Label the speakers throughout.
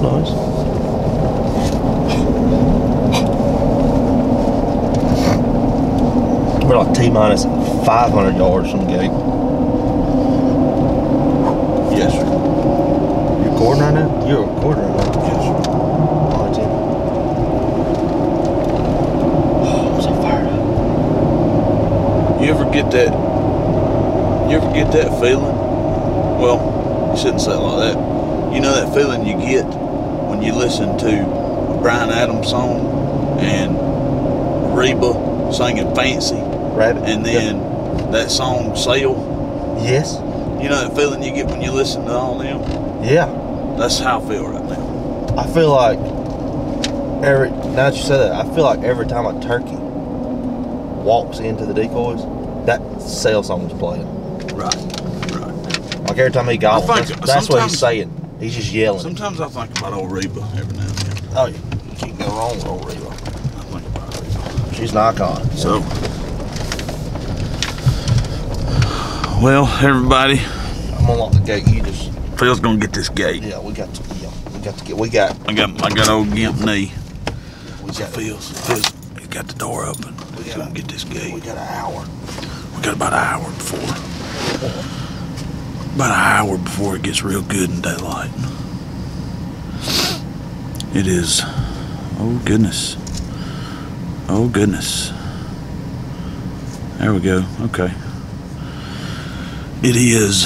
Speaker 1: That's nice. We're like T minus 500 yards from the gate.
Speaker 2: Yes, sir.
Speaker 1: You recording right now? You're recording right now.
Speaker 2: Yes, sir.
Speaker 1: All right, Tim. Oh, I'm so fired up.
Speaker 2: You ever get that? You ever get that feeling? Well, you shouldn't say it like that. You know that feeling you get when you listen to a Bryan Adams song and Reba singing "Fancy,"
Speaker 1: Rabbit.
Speaker 2: and then that song "Sail."
Speaker 1: Yes.
Speaker 2: You know that feeling you get when you listen to all them.
Speaker 1: Yeah.
Speaker 2: That's how I feel right now.
Speaker 1: I feel like every now that you say that, I feel like every time a turkey walks into the decoys, that sail song is playing.
Speaker 2: Right. Right.
Speaker 1: Like every time he gobbles,
Speaker 2: think
Speaker 1: that's, that's what he's saying. He's just yelling.
Speaker 2: Sometimes I think about old Reba every now and then.
Speaker 1: oh, you can't go wrong with old Reba.
Speaker 2: I think about Reba.
Speaker 1: She's an icon.
Speaker 2: So, well, everybody,
Speaker 1: I'm gonna lock the gate. You just
Speaker 2: Phil's gonna get this gate.
Speaker 1: yeah, we got to yeah, we got to get we got
Speaker 2: I got I got old Gimp knee.
Speaker 1: we
Speaker 2: So
Speaker 1: got
Speaker 2: Phil's Phil's he got the door open. He's gonna get this gate.
Speaker 1: we got an hour.
Speaker 2: We got about an hour before. About an hour before it gets real good in daylight. It is. Oh goodness. Oh goodness. There we go. Okay. It is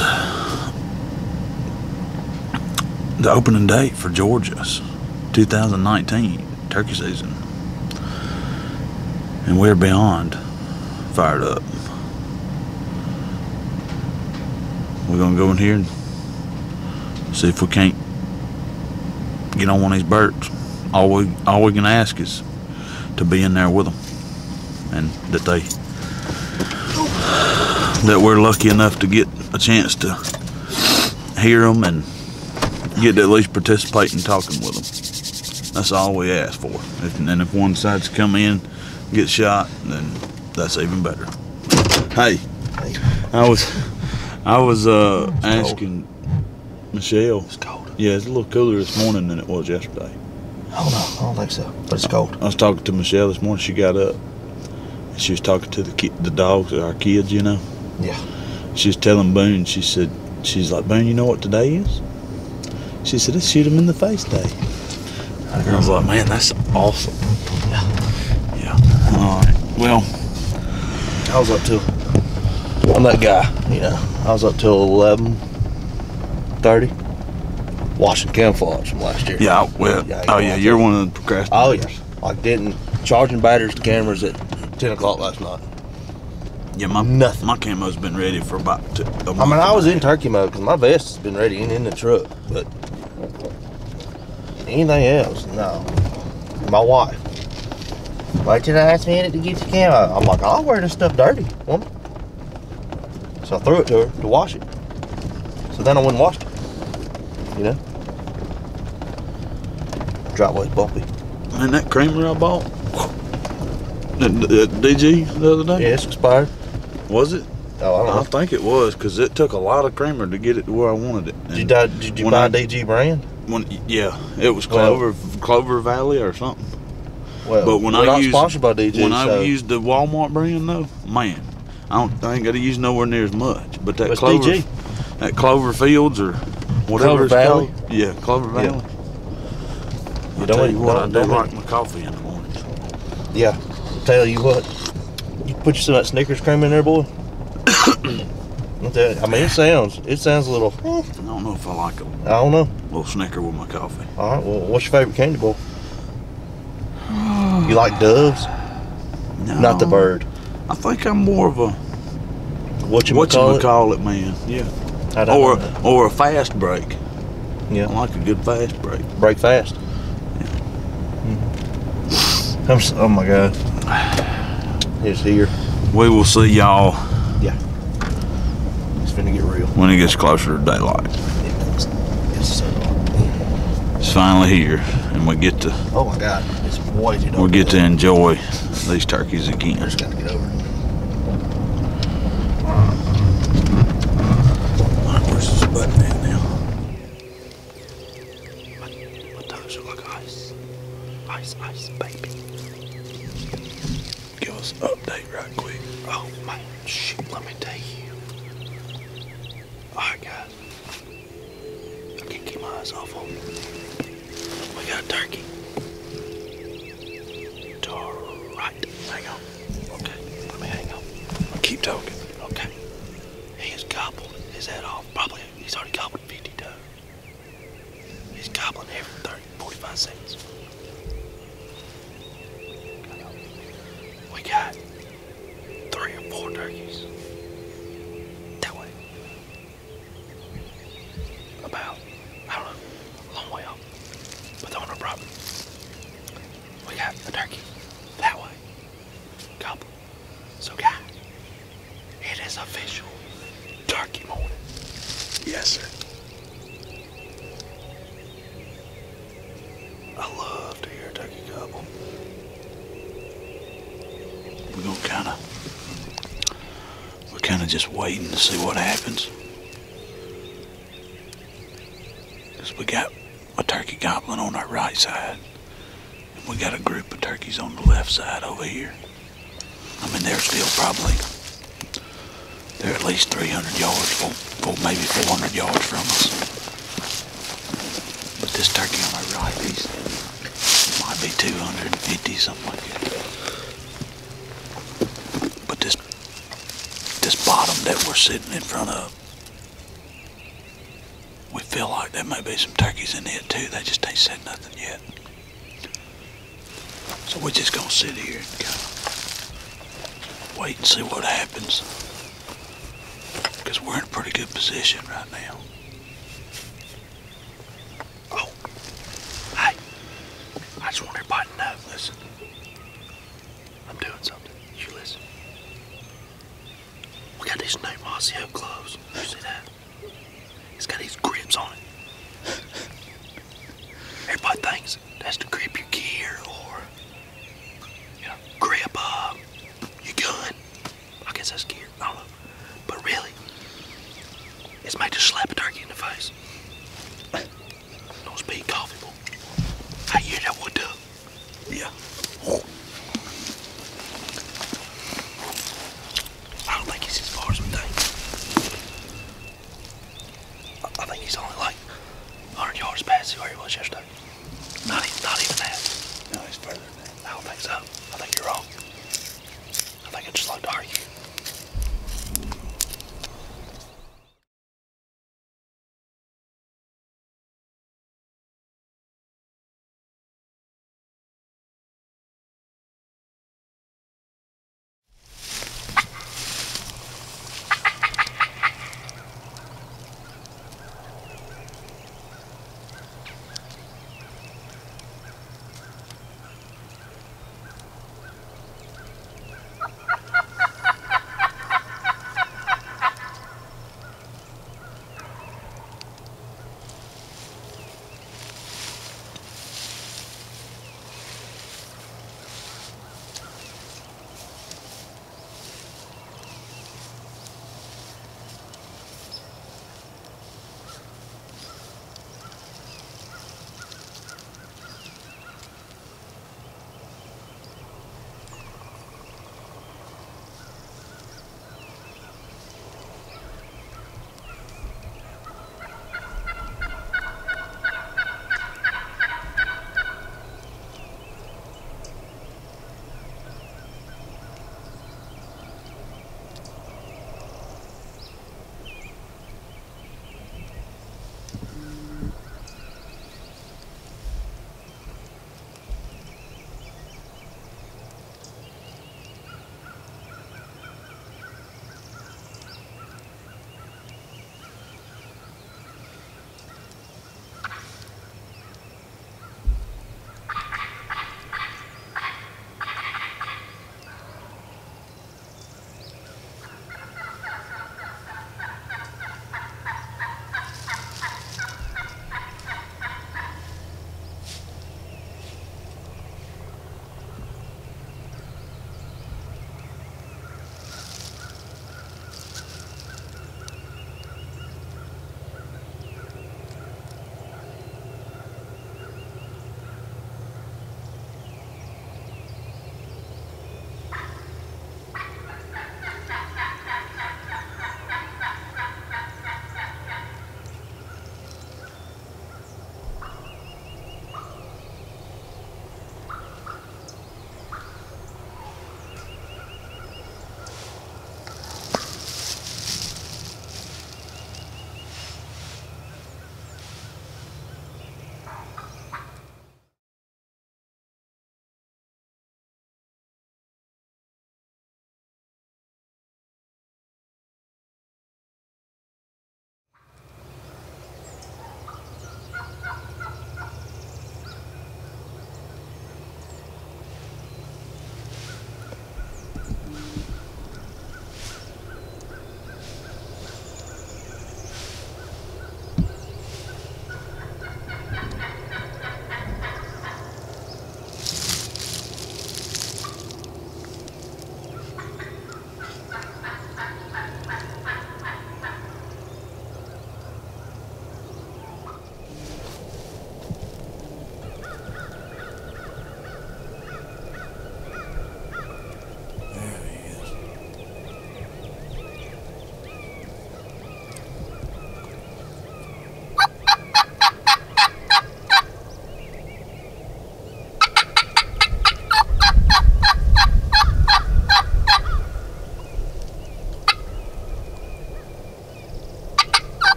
Speaker 2: the opening date for Georgia's 2019 turkey season. And we're beyond fired up. We're gonna go in here and see if we can't get on one of these birds. All we all we can ask is to be in there with them, and that they that we're lucky enough to get a chance to hear them and get to at least participate in talking with them. That's all we ask for. If, and if one to come in, get shot, then that's even better. Hey, I was I was uh, asking Michelle.
Speaker 1: it's cold.
Speaker 2: Yeah, it's a little cooler this morning than it was yesterday.
Speaker 1: Oh no, I don't think so. But it's cold.
Speaker 2: I was talking to Michelle this morning. She got up. And she was talking to the ki- the dogs, our kids. You know.
Speaker 1: Yeah.
Speaker 2: She was telling Boone. She said, "She's like Boone. You know what today is?" She said, "It's shoot him in the face day." And I was like, "Man, that's awesome." Yeah. Yeah. All right. Well,
Speaker 1: I was up till I'm that guy, you know. I was up till eleven thirty. Washing camouflage from last year.
Speaker 2: yeah. Well.
Speaker 1: Yeah,
Speaker 2: Oh yeah. You're one of the procrastinators.
Speaker 1: Oh yeah. Like didn't charging batteries to cameras at ten o'clock last night.
Speaker 2: Yeah. My
Speaker 1: Nothing.
Speaker 2: My camo's been ready for about. Two, a
Speaker 1: I mean, I was in turkey mode because my vest has been ready and in the truck, but anything else, no. My wife. Wait till the last minute to get your camo. I'm like, I'll wear this stuff dirty, woman. So I threw it to her to wash it. So then I went and washed it. You know? Driveway's bumpy.
Speaker 2: And that creamer I bought. At, DG the other day.
Speaker 1: Yeah, it's expired.
Speaker 2: Was it?
Speaker 1: Oh, I don't
Speaker 2: I think it was because it took a lot of creamer to get it to where I wanted it.
Speaker 1: Did you,
Speaker 2: And
Speaker 1: di- did you buy
Speaker 2: I-
Speaker 1: DG brand?
Speaker 2: when, yeah, it was
Speaker 1: Well-
Speaker 2: Clover Clover Valley or something.
Speaker 1: Well,
Speaker 2: But when I
Speaker 1: not
Speaker 2: use-
Speaker 1: sponsored by DG,
Speaker 2: when
Speaker 1: so
Speaker 2: I used the Walmart brand though, man, I don't I ain't got to use nowhere near as much. But that
Speaker 1: It's
Speaker 2: Clover,
Speaker 1: DG.
Speaker 2: that Clover Fields or
Speaker 1: Clover
Speaker 2: whatever it's
Speaker 1: Valley?
Speaker 2: called. Yeah, Clover
Speaker 1: Yeah.
Speaker 2: Valley.
Speaker 1: You
Speaker 2: I
Speaker 1: don't
Speaker 2: tell you what, I
Speaker 1: don't-
Speaker 2: like my coffee in the morning.
Speaker 1: Yeah. Tell you what. You put some of that Snickers cream in there, boy. I'm telling you, I mean, it sounds it sounds a little. eh,
Speaker 2: I don't know if I like a
Speaker 1: I don't know.
Speaker 2: little Snicker with my coffee.
Speaker 1: All right. Well, what's your favorite candy boy? You like doves,
Speaker 2: No,
Speaker 1: not the bird.
Speaker 2: I think I'm more of a
Speaker 1: What you call it?
Speaker 2: call it, man. Yeah. Or
Speaker 1: know.
Speaker 2: or a fast break.
Speaker 1: Yeah.
Speaker 2: I like a good fast break.
Speaker 1: break fast. Mhm. I'm s- oh my god. It's here.
Speaker 2: We will see y'all Yeah.
Speaker 1: It's finna get real.
Speaker 2: when it gets closer to daylight.
Speaker 1: It's, it's so
Speaker 2: It's finally here, and we get to
Speaker 1: Oh my god. It's way too dark.
Speaker 2: we get to enjoy these turkeys again.
Speaker 1: I just gotta get over. It.
Speaker 3: So guys, it is official. Turkey morning.
Speaker 2: Yes, sir.
Speaker 3: I love to hear a turkey gobble.
Speaker 2: We're gonna kind of, we're kind of just waiting to see what happens. Cause we got a turkey gobbling on our right side, and we got a group of turkeys on the left side over here. I mean, they're still probably, they're at least 300 yards, four, four, maybe 400 yards from us. But this turkey on our right, he's might be 250, something like that. But this this bottom that we're sitting in front of, we feel like there may be some turkeys in it too. They just ain't said nothing yet. So we're just gonna sit here and kind of wait and see what happens. Because we're in a pretty good position right now.
Speaker 3: Oh, hey, I just want everybody to know. Listen, I'm doing something. You listen. We got these new Mossy Oak gloves. You see that? It's got these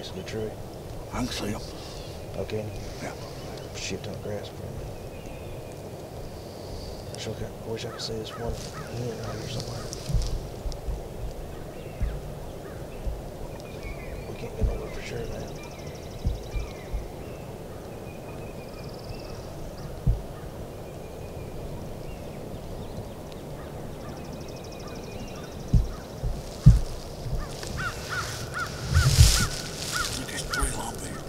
Speaker 3: base of the tree.
Speaker 2: I can see them.
Speaker 3: Okay.
Speaker 2: Yeah.
Speaker 3: Shit of grass of me. I sure can, I wish I could see this one here somewhere. We can't get nowhere for sure now.
Speaker 2: There's three long beard.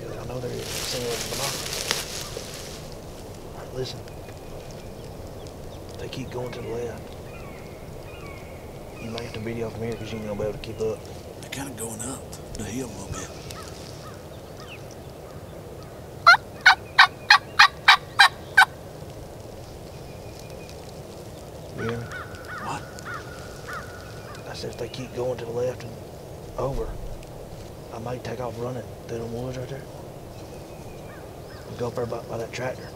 Speaker 3: Yeah, I know there is. I've seen it with binoculars. Alright, listen. They keep going to the left. You may have to video from here because you ain't gonna be able to keep up.
Speaker 2: They're kind of going up the hill a little bit.
Speaker 3: You hear me?
Speaker 2: What?
Speaker 3: If they keep going to the left and over, I might take off running through the woods right there. And go up there by, by that tractor.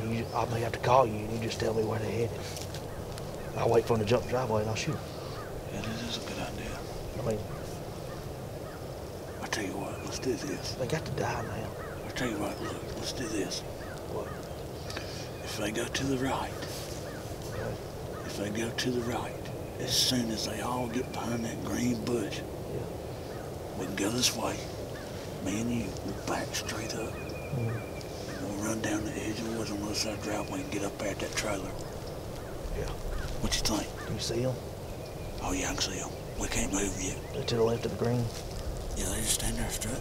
Speaker 3: And you, I may have to call you and you just tell me where they're headed. I'll wait for them to jump the driveway and I'll shoot.
Speaker 2: Yeah, this is a good idea.
Speaker 3: I mean,
Speaker 2: I tell you what, let's do this.
Speaker 3: they got to die now.
Speaker 2: I tell you what, look, let's do this.
Speaker 3: What?
Speaker 2: If they go to the right,
Speaker 3: Okay.
Speaker 2: if they go to the right, as soon as they all get behind that green bush, we can go this way. Me and you will back straight up.
Speaker 3: Mm.
Speaker 2: And we'll run down the edge of the woods on the other side of the driveway and get up there at that trailer.
Speaker 3: Yeah.
Speaker 2: What you think?
Speaker 3: Do you see them?
Speaker 2: Oh yeah, I can see them. We can't move yet.
Speaker 3: They're to the left of the green.
Speaker 2: Yeah, they just stand there straight.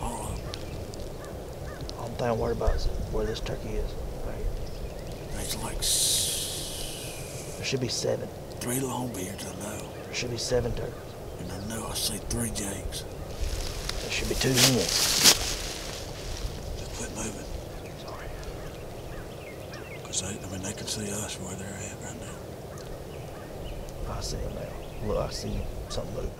Speaker 2: All of them.
Speaker 3: All thing I'm worried about is where this turkey is. Right here.
Speaker 2: There's like s-
Speaker 3: There should be seven.
Speaker 2: Three long beards, I know.
Speaker 3: There should be seven turkeys.
Speaker 2: And I know I see three jakes.
Speaker 3: There should be two hens.
Speaker 2: Just quit moving.
Speaker 3: Sorry.
Speaker 2: Because they, I mean, they can see us where they're at right now.
Speaker 3: I see him now. Look, I see something moving.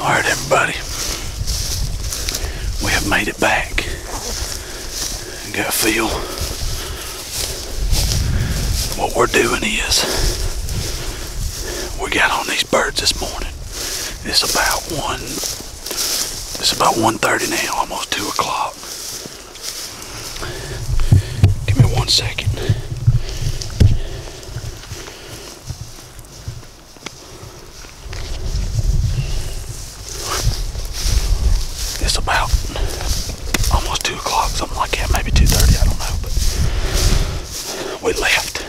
Speaker 2: All right, everybody. We have made it back. Got feel. What we're doing is we got on these birds this morning. It's about one. It's about 1.30 now, almost two o'clock. Give me one second. It's about almost two o'clock, something like that, maybe two thirty. I don't know, but we left.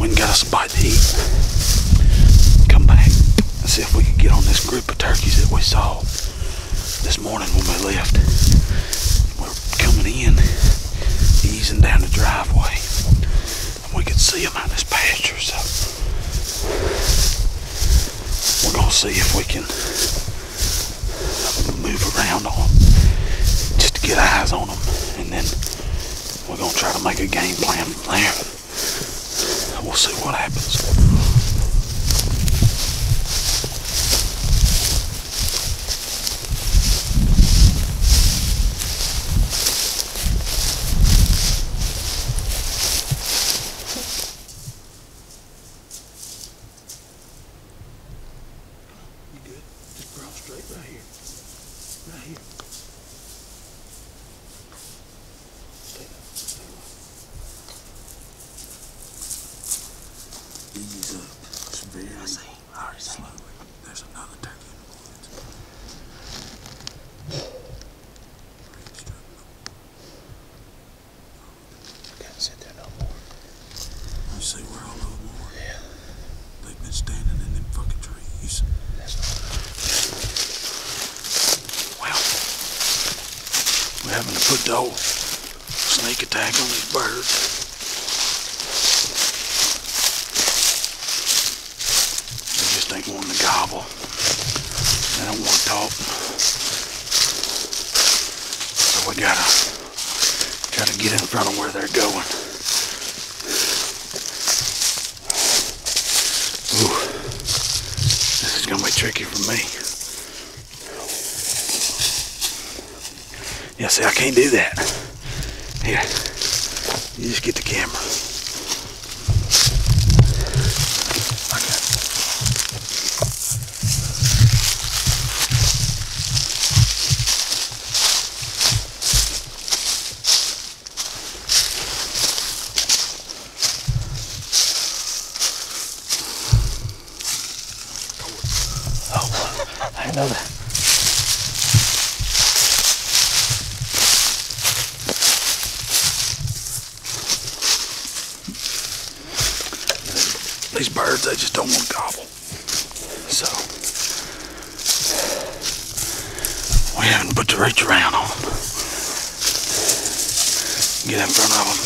Speaker 2: We got us a bite to eat. Come back and see if we can get on this group of turkeys that we saw this morning when we left. We're coming in, easing down the driveway, and we could see them out this pasture. So we're gonna see if we can move around on them just to get eyes on them and then we're to try to make a game plan from there we'll see what happens attack on these birds. They just ain't wanting to gobble. They don't want to talk. So we gotta try to get in front of where they're going. Ooh, this is gonna be tricky for me. Yeah, see, I can't do that. Here, you just get the camera. Get in front of them.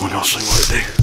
Speaker 2: What else do you want do?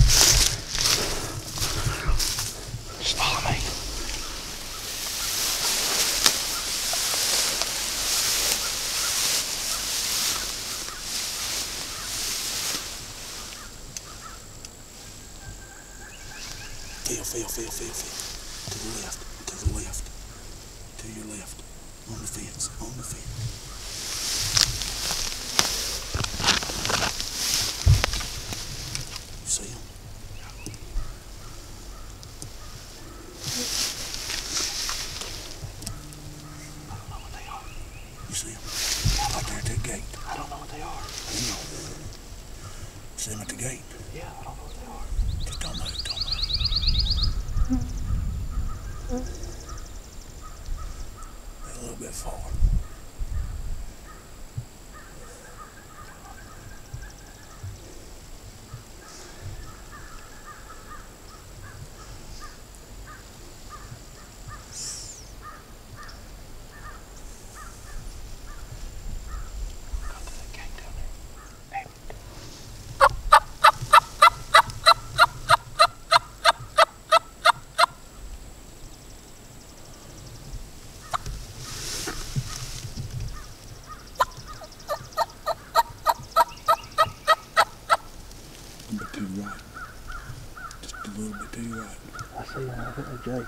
Speaker 2: Jake.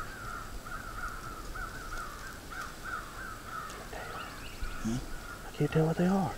Speaker 2: Can't tell hmm? I
Speaker 3: can't tell what they are.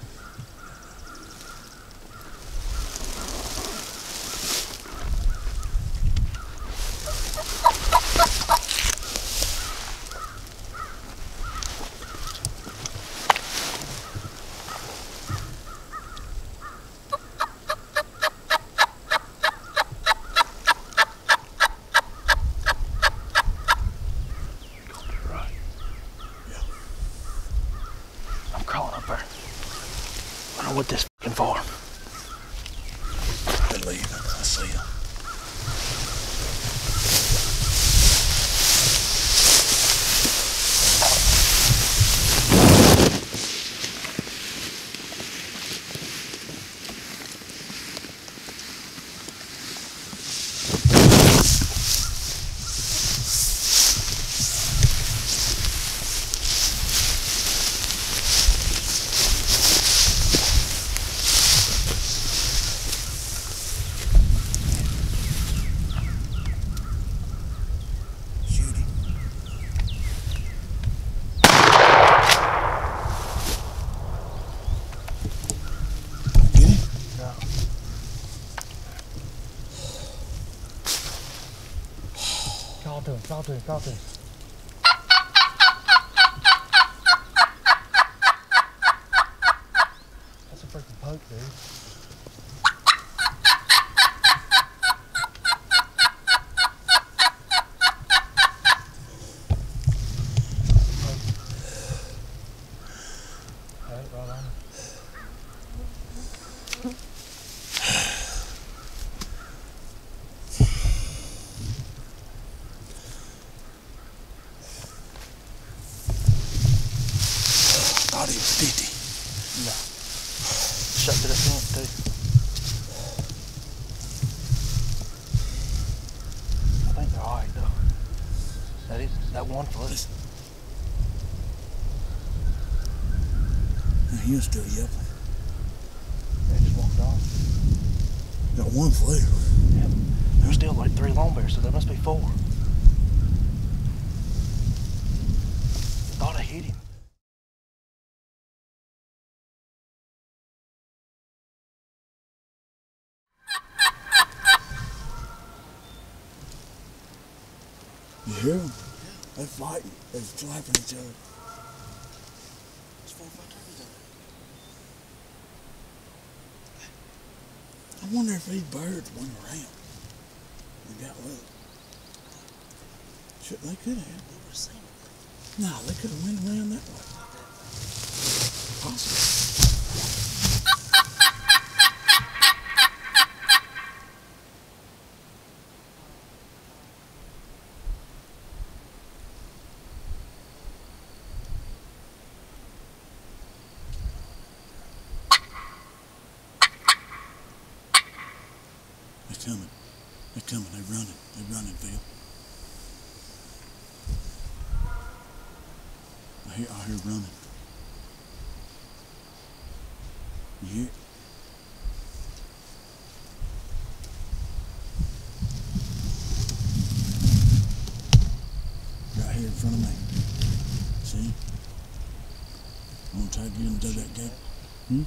Speaker 3: what this for.
Speaker 2: Believe leave. I see ya.
Speaker 3: Cotton. used to,
Speaker 2: yep.
Speaker 3: They just walked off.
Speaker 2: Got one flare. Yep.
Speaker 3: There's still like three long bears, so there must be four. Thought I hit him.
Speaker 2: You hear them? They're fighting. They're slapping each other. Wonder if these birds went around and got loose. Should they could have. No, they could have went around that way. Possibly. They're coming. They're coming. They're running. They're running, Phil. Hear running. You hear? Right here in front of me. See? I'm gonna try to get him through that gate. Hmm?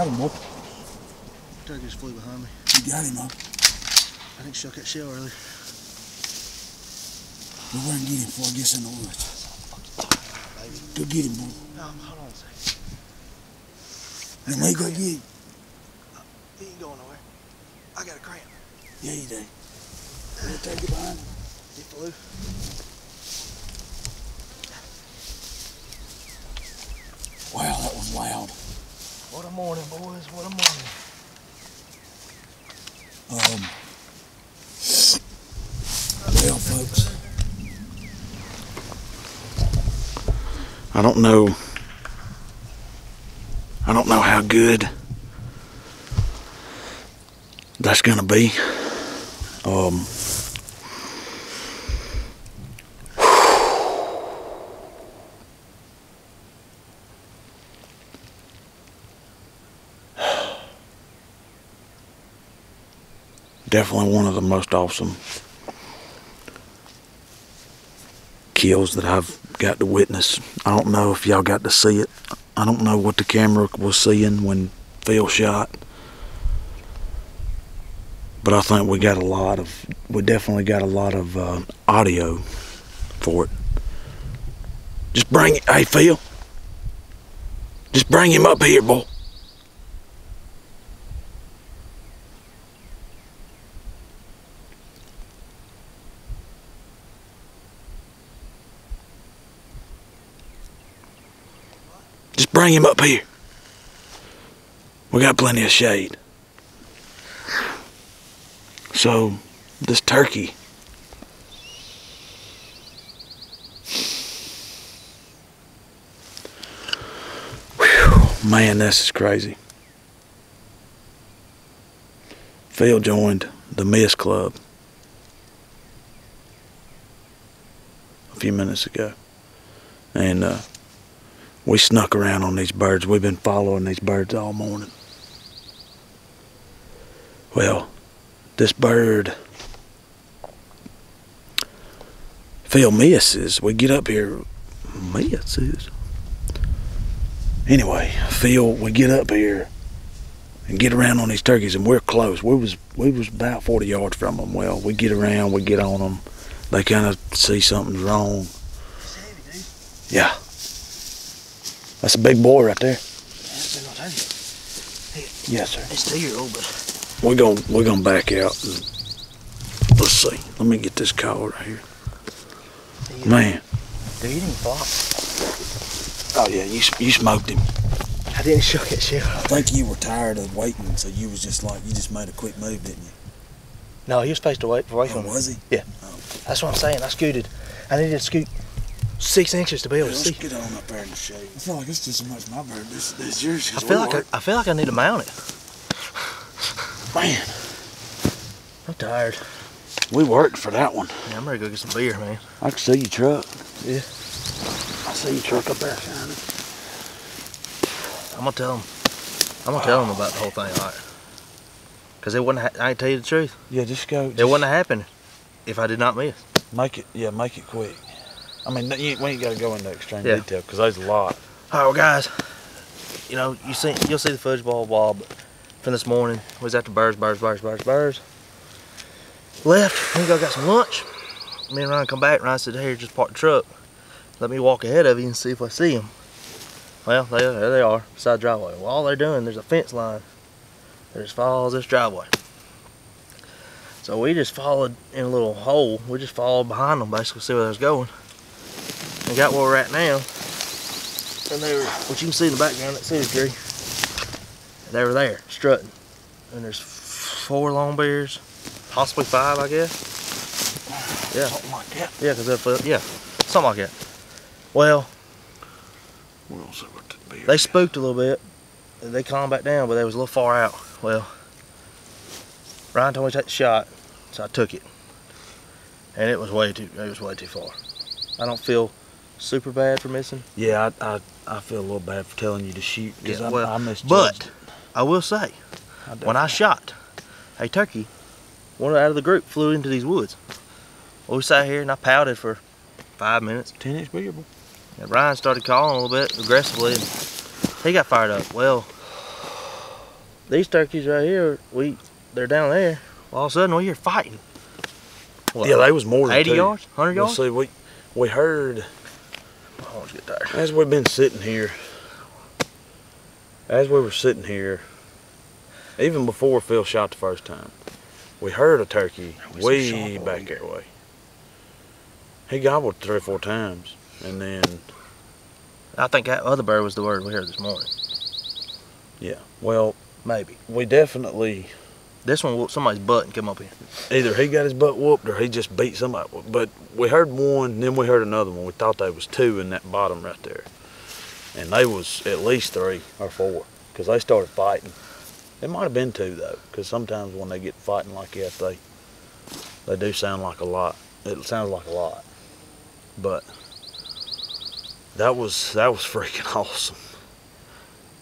Speaker 2: Got him, boy.
Speaker 3: Turkey just flew behind me.
Speaker 2: You got him, huh?
Speaker 3: I think shook that shell earlier.
Speaker 2: Go over and get him before he gets in the woods.
Speaker 3: Go get him, boy.
Speaker 1: Um, hold on a second.
Speaker 3: And they go get him.
Speaker 1: He ain't going nowhere. I got a cramp.
Speaker 3: Yeah, you do. We'll take it behind him.
Speaker 1: He flew.
Speaker 3: Wow, that was loud.
Speaker 1: What a morning, boys. What a morning.
Speaker 3: Um, well, folks,
Speaker 2: I don't know. I don't know how good that's gonna be. Um, definitely one of the most awesome kills that I've got to witness. I don't know if y'all got to see it. I don't know what the camera was seeing when Phil shot. But I think we got a lot of, we definitely got a lot of uh, audio for it. Just bring it, hey Phil. Just bring him up here, boy. Him up here. We got plenty of shade. So, this turkey. Whew, man, this is crazy. Phil joined the Miss Club a few minutes ago. And uh, we snuck around on these birds. We've been following these birds all morning. Well, this bird, Phil misses. We get up here, misses. Anyway, Phil, we get up here and get around on these turkeys, and we're close. We was we was about 40 yards from them. Well, we get around, we get on them. They kind of see something's wrong.
Speaker 1: It's heavy, dude.
Speaker 2: Yeah, that's a big boy right there.
Speaker 1: That's been on turkey.
Speaker 2: Yes, sir.
Speaker 1: It's two year old, but
Speaker 2: We're gonna we're gonna back out. And, let's see. Let me get this call right here.
Speaker 1: he,
Speaker 2: Man.
Speaker 1: dude, he didn't flop.
Speaker 2: Oh yeah, you you smoked him.
Speaker 1: I didn't shook it, shit.
Speaker 3: I think you were tired of waiting, so you was just like, you just made a quick move, didn't you?
Speaker 1: No, he was supposed to wait away
Speaker 3: Oh,
Speaker 1: from me.
Speaker 3: was he? Yeah.
Speaker 1: That's what I'm saying. I scooted. I needed to scoot six inches to be able to
Speaker 3: Let's
Speaker 1: see.
Speaker 3: get on up there in the shade. I feel like it's just as much my bird. This, this is yours.
Speaker 1: I feel like I, I feel like I need to mount it.
Speaker 2: Man,
Speaker 1: I'm tired.
Speaker 2: we worked for that one.
Speaker 1: Yeah, I'm ready to go get some beer, man.
Speaker 2: I can see your truck.
Speaker 1: Yeah.
Speaker 2: I see your truck up there shining.
Speaker 1: I'm gonna tell him. I'm gonna tell him about the whole thing, all right? Cause it wouldn't. Ha- I ain't tell you the truth.
Speaker 2: Yeah, just go.
Speaker 1: It wouldn't have happened if I did not miss.
Speaker 2: Make it. Yeah, make it quick. I mean, you, we ain't got to go into extreme
Speaker 1: Yeah.
Speaker 2: detail because there's a lot.
Speaker 1: All right, well, guys. You know, you see, you'll see the fudge ball ball, but from this morning we was after birds, birds, birds, birds, birds. Left. We go got some lunch. Me and Ryan come back. Ryan said, "Here, just park the truck. Let me walk ahead of you and see if I see them." Well, they, there they are, beside the driveway. Well, all they're doing, there's a fence line. That just follows this driveway. So we just followed in a little hole. We just followed behind them, basically, see where they was going. And got where we're at now. And they were, what you can see in the background, that cedar tree. They were there, strutting. And there's four long beards, possibly five, I guess. Yeah,
Speaker 2: Something like that.
Speaker 1: yeah, cause they're, yeah, something like that. Well,
Speaker 2: gonna see what the beer
Speaker 1: they spooked a little bit. They calmed back down, but they was a little far out. Well, Ryan told me to take the shot, so I took it. And it was way too, it was way too far. I don't feel super bad for missing.
Speaker 2: Yeah, I, I I feel a little bad for telling you to shoot because
Speaker 1: Yeah, well,
Speaker 2: I misjudged
Speaker 1: but. I will say,
Speaker 2: I
Speaker 1: when I shot a turkey, one out of the group flew into these woods. Well, we sat here and I pouted for five minutes.
Speaker 2: ten inch beard, boy.
Speaker 1: And Ryan started calling a little bit aggressively, and he got fired up. Well, these turkeys right here, we they're down there. All of a sudden, we hear fighting. What,
Speaker 2: Yeah, they was more than
Speaker 1: 80
Speaker 2: two.
Speaker 1: yards, 100
Speaker 2: Well,
Speaker 1: yards.
Speaker 2: see, we we heard
Speaker 1: My horns get tired.
Speaker 2: As we've been sitting here, as we were sitting here, even before Phil shot the first time, we heard a turkey way
Speaker 1: shot
Speaker 2: back that way. He gobbled three or four times, and then
Speaker 1: I think that other bird was the word we heard this morning.
Speaker 2: yeah, well,
Speaker 1: Maybe.
Speaker 2: we definitely
Speaker 1: This one, somebody's butt and come up here.
Speaker 2: either he got his butt whooped or he just beat somebody. But we heard one, then we heard another one. We thought there was two in that bottom right there, and they was at least three or four because they started fighting. It might have been two though, because sometimes when they get fighting like that, they they do sound like a lot. It sounds like a lot, but that was that was freaking awesome.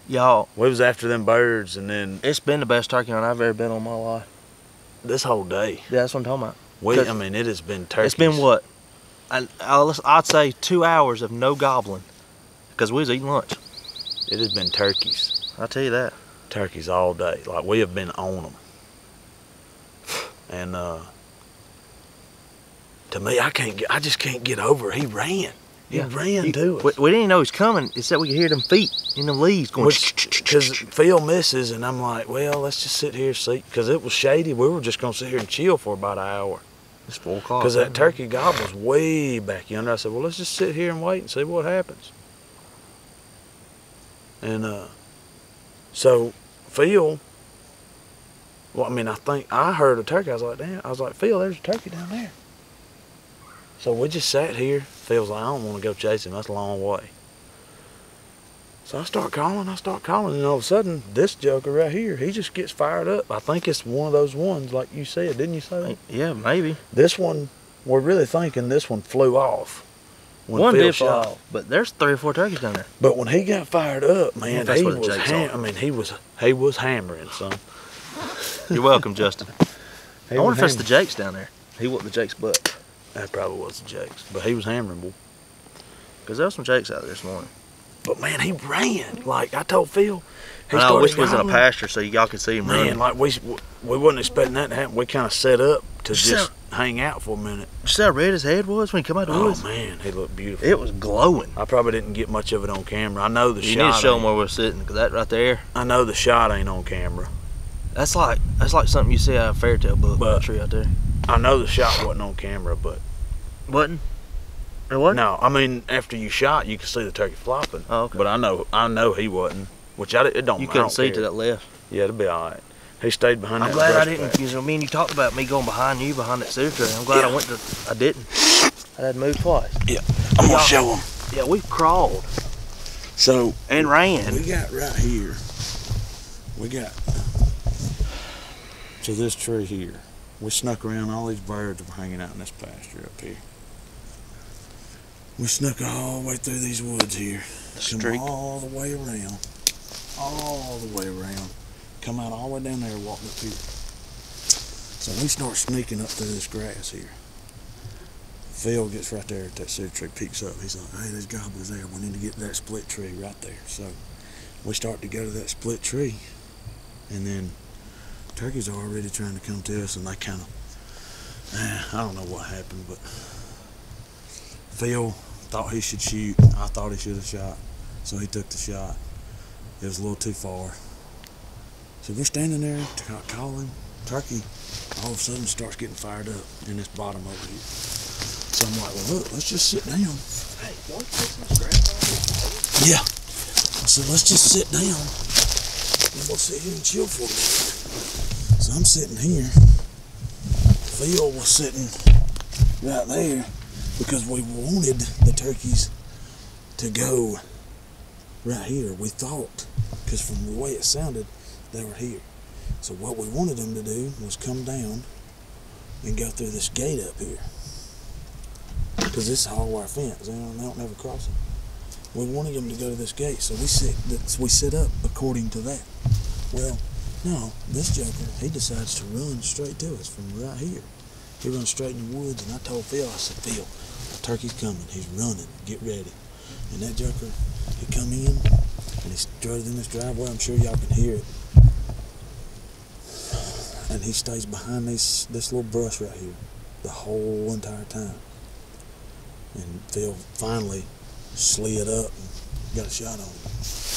Speaker 1: Y'all,
Speaker 2: We was after them birds, and then
Speaker 1: it's been the best turkey hunt I've ever been on my life.
Speaker 2: this whole day,
Speaker 1: Yeah, that's what I'm talking about.
Speaker 2: we I mean it has been turkey.
Speaker 1: It's been what? I, I'll, I'd say two hours of no gobbling because we was eating lunch.
Speaker 2: It has been turkeys.
Speaker 1: I'll tell you that.
Speaker 2: turkeys all day. Like we have been on them. And uh, to me, I can't get. I just can't get over. He ran. He
Speaker 1: Yeah.
Speaker 2: ran
Speaker 1: He-
Speaker 2: to us.
Speaker 1: We, we didn't even know he was coming. Except we could hear them feet in the leaves going.
Speaker 2: Because Phil misses, and I'm like, well, let's just sit here see. Because it was shady. We were just gonna sit here and chill for about an hour.
Speaker 1: It's four o'clock.
Speaker 2: Because that turkey gob was way back yonder. I said, well, let's just sit here and wait and see what happens. And uh, so Phil, well, I mean, I think I heard a turkey. I was like, damn. I was like, Phil, there's a turkey down there. So we just sat here. Phil's like, I don't want to go chase him. That's a long way. So I start calling, I start calling, and all of a sudden, this joker right here, he just gets fired up. I think it's one of those ones, like you said, didn't you say that?
Speaker 1: Yeah, maybe.
Speaker 2: This one, we're really thinking this one flew off. when
Speaker 1: One
Speaker 2: Phil
Speaker 1: did
Speaker 2: shot.
Speaker 1: fall, but there's three or four turkeys down there.
Speaker 2: But when he got fired up, man, he was.
Speaker 1: Jake's
Speaker 2: Ham- I mean, he was he was hammering, son.
Speaker 1: You're welcome, Justin.
Speaker 2: He
Speaker 1: I wonder if it's the. Jakes down there. He whooped the Jakes butt.
Speaker 2: That probably was the Jakes, but he was hammering, boy.
Speaker 1: Because there was some Jakes out there this morning.
Speaker 2: But man, he ran. Like I told Phil, he
Speaker 1: I know, wish was in a pasture so y'all could see him
Speaker 2: Man,
Speaker 1: running.
Speaker 2: like we we wasn't expecting that to happen. We kind of set up to
Speaker 1: Just
Speaker 2: just hang out for a minute.
Speaker 1: See how red his head was when he come out of the
Speaker 2: Oh
Speaker 1: woods?
Speaker 2: man, he looked beautiful.
Speaker 1: It was glowing.
Speaker 2: I probably didn't get much of it on camera. I know the
Speaker 1: You
Speaker 2: shot.
Speaker 1: You need to show him where we're sitting, because that right there,
Speaker 2: I know the shot ain't on camera.
Speaker 1: that's like that's like something you see out of a fairy tale book.
Speaker 2: But-
Speaker 1: tree out there.
Speaker 2: I know the shot wasn't on camera, but
Speaker 1: Wasn't?
Speaker 2: No, I mean after you shot, you could see the turkey flopping.
Speaker 1: Oh, okay.
Speaker 2: But I know, I know he wasn't. Which I it don't.
Speaker 1: you couldn't see
Speaker 2: care.
Speaker 1: to that left.
Speaker 2: Yeah, it'll be all right. He stayed behind.
Speaker 1: I'm glad I didn't.
Speaker 2: patch.
Speaker 1: You know, me and you talked about me going behind you behind that cedar tree. I'm glad I went to. I didn't. I had moved twice.
Speaker 2: Yeah, I'm gonna show him.
Speaker 1: Yeah, we crawled
Speaker 2: So
Speaker 1: and ran.
Speaker 2: we got right here. We got to this tree here. We snuck around. All these birds were hanging out in this pasture up here. We snuck all the way through these woods here. Come all the way around. All the way around. Come out all the way down there, walk up here. So we start sneaking up through this grass here. Phil gets right there at that cedar tree, peeks up. He's like, hey, there's gobblers there. We need to get to that split tree right there. So we start to go to that split tree. And then turkeys are already trying to come to us, and they kind of, eh, I don't know what happened, but Phil thought he should shoot. I thought he should have shot. So he took the shot. It was a little too far. So we're standing there to ca- call him. Turkey all of a sudden starts getting fired up in this bottom over here. So I'm like, well, look, let's just sit down.
Speaker 1: Hey,
Speaker 2: Yeah. I said, let's just sit down and we'll sit here and chill for a minute. So I'm sitting here. Phil was sitting right there because we wanted the turkeys to go right here. We thought, because from the way it sounded, they were here. So what we wanted them to do was come down and go through this gate up here. Because this is a hog wire fence. Don't, they don't never cross it we wanted them to go to this gate, so we sit we sit up according to that. Well, no, this joker he decides to run straight to us from right here. He runs straight in the woods, and I told Phil, I said, Phil, the turkey's coming. He's running. Get ready. And that joker, he come in and he strutted in this driveway. I'm sure y'all can hear it. And he stays behind this this little brush right here the whole entire time. And Phil finally
Speaker 3: slid up and got a shot on him.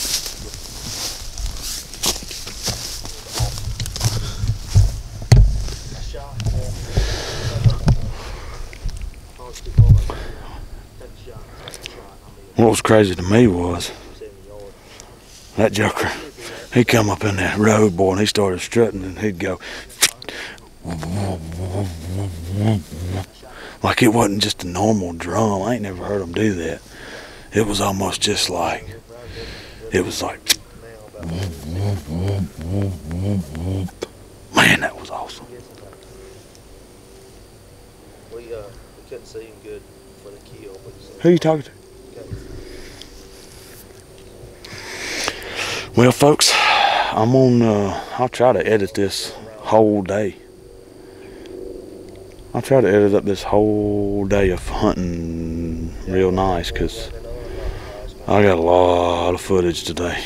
Speaker 2: What was crazy to me was that joker. He'd come up in that road, boy, and he started strutting, and he'd go like it wasn't just a normal drum. I ain't never heard him do that. It was almost just like it was like man, that was awesome.
Speaker 1: We, we couldn't see him good for the kill. But
Speaker 2: Who you talking to? Well, folks, I'm on. Uh, I'll try to edit this whole day. I'll try to edit up this whole day of hunting real nice because I got a lot of footage today.